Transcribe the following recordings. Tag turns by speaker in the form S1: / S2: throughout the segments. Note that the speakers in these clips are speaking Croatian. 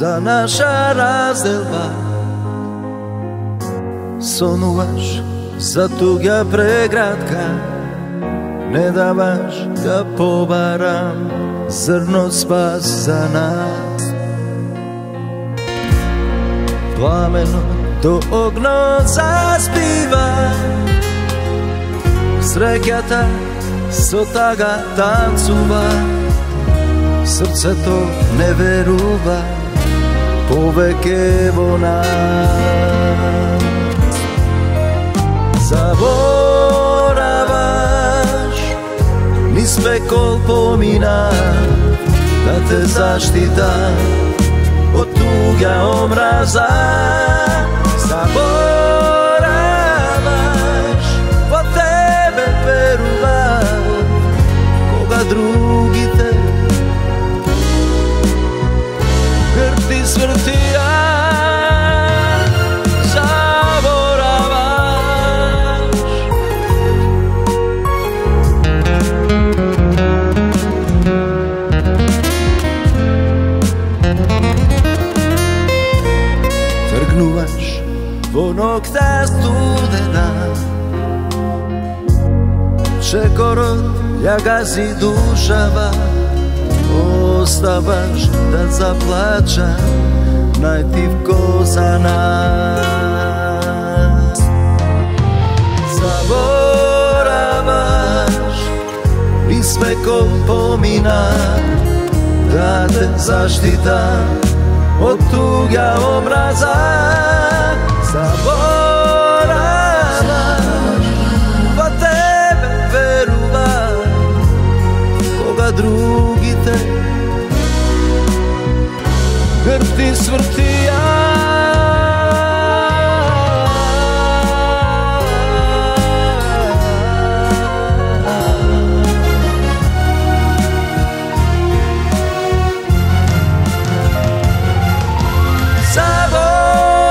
S1: за наша разделба. Сонуваш за туѓа преградка. Не даваш да побарам. Зрно спас за нас. Пламено до огно заспива. Среќата со тага танцува. Срцето не верува. Veruva Poveke vona Zaboravaš Ni kol pomina Da te zaštita Od tuga omraza Zaboravaš Svrtija Zaboravaš Trgnuvaš onog ta studena Čekorod ja gazi dušava Ostavaš da zaplaća Najtivko za nas. Zaboravaš I sve ko pomina Da te zaštita Od tuga omraza Zaboravaš Grti svrtija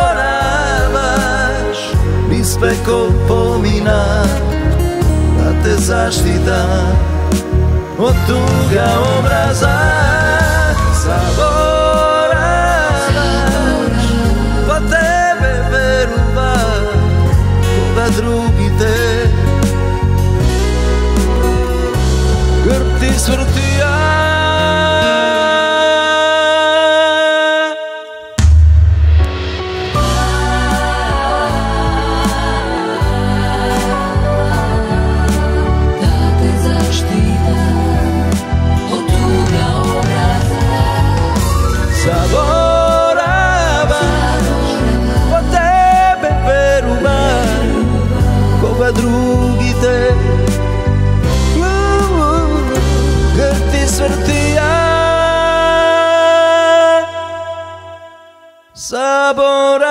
S1: Zaboravaš Ni sve ko pomina Da te zaštita Od tuga obraza madrugada. za drugite uh, uh, Găti sărtia Sabora